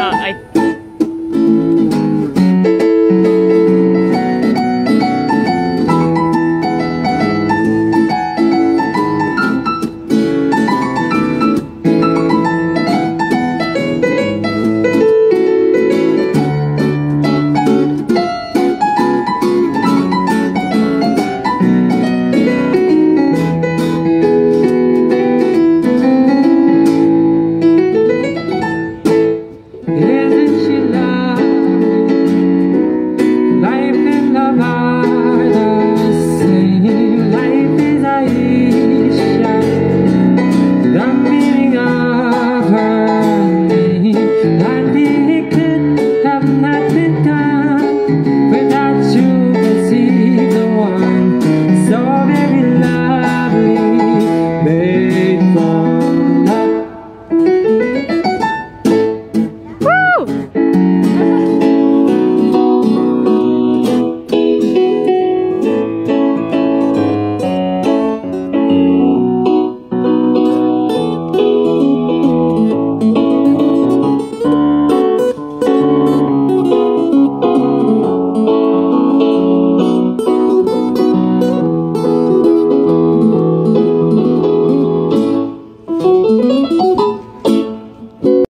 uh, I